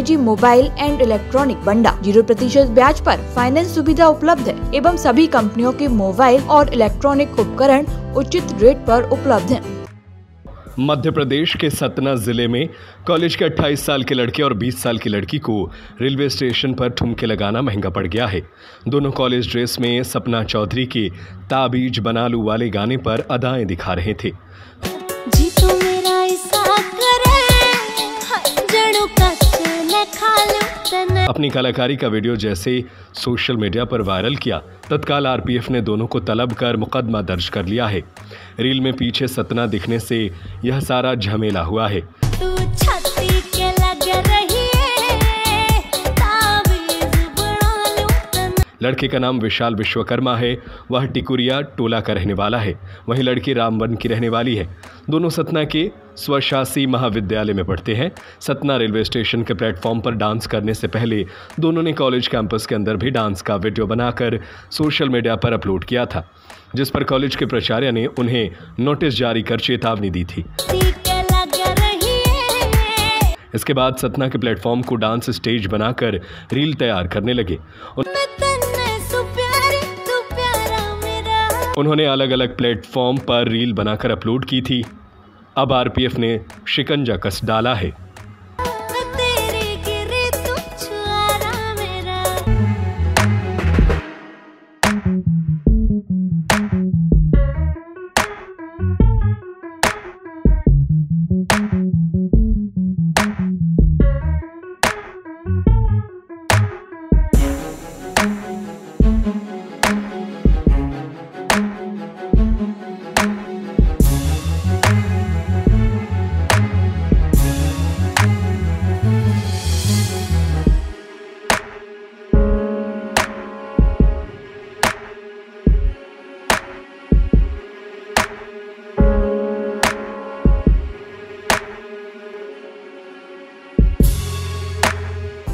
Ji mobile and electronic बंडा। Zero प्रतिशत ब्याज पर फाइनेंस सुविधा उपलब्ध है एवं सभी कंपनियों के मोबाइल और इलेक्ट्रॉनिक उपकरण उचित रेट पर उपलब्ध हैं। मध्य प्रदेश के सतना ज़िले में कॉलेज के 28 साल के लड़के और 20 साल की लड़की को रेलवे स्टेशन पर ठुमके लगाना महँगा पड़ गया है। दोनों कॉलेज ड्रेस में सपना चौधरी के ताबीज बनालू वाले गाने पर अदाएँ दिखा रहे थे। जी तो अपनी कलाकारी का वीडियो जैसे सोशल मीडिया पर वायरल किया, तत्काल आरपीएफ ने दोनों को तलब कर मुकदमा दर्ज कर लिया है। रील में पीछे सतना दिखने से यह सारा झमेला हुआ है। लड़के का नाम विशाल विश्वकर्मा है। वह टिकुरिया टोला का रहने वाला है। वहीं लड़की रामबन की रहने वाली है। दोनों सतना के स्वशासी महाविद्यालय में पढ़ते हैं। सतना रेलवे स्टेशन के प्लेटफॉर्म पर डांस करने से पहले दोनों ने कॉलेज कैंपस के अंदर भी डांस का वीडियो बनाकर सोशल मीडिया पर अपलोड किया था, जिस पर कॉलेज के प्राचार्य ने उन्हें नोटिस जारी कर चेतावनी दी थी। इसके बाद सतना के प्लेटफॉर्म को डांस स्टेज बनाकर रील तैयार करने लगे। उन्होंने अलग अलग प्लेटफॉर्म पर रील बनाकर अपलोड की थी। अब आरपीएफ ने शिकंजा कस डाला है।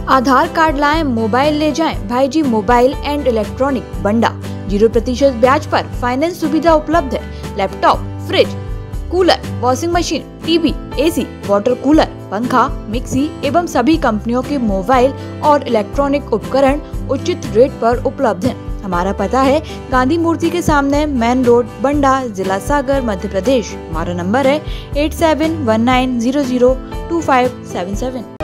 आधार कार्ड लाएँ, मोबाइल ले जाएँ भाई जी मोबाइल एंड इलेक्ट्रॉनिक बंडा। ज़ीरो प्रतिशत ब्याज पर फाइनेंस सुविधा उपलब्ध है। Laptop fridge cooler washing machine TV AC water cooler पंखा मिक्सी एवं सभी कंपनियों के मोबाइल और इलेक्ट्रॉनिक उपकरण उचित रेट पर उपलब्ध हैं। हमारा पता है, गांधी मूर्ति के सामने मेन रोड बंडा, जिला सागर, मध्य प्रदेश। हमारा नंबर है eight seven one nine zero zero two five seven seven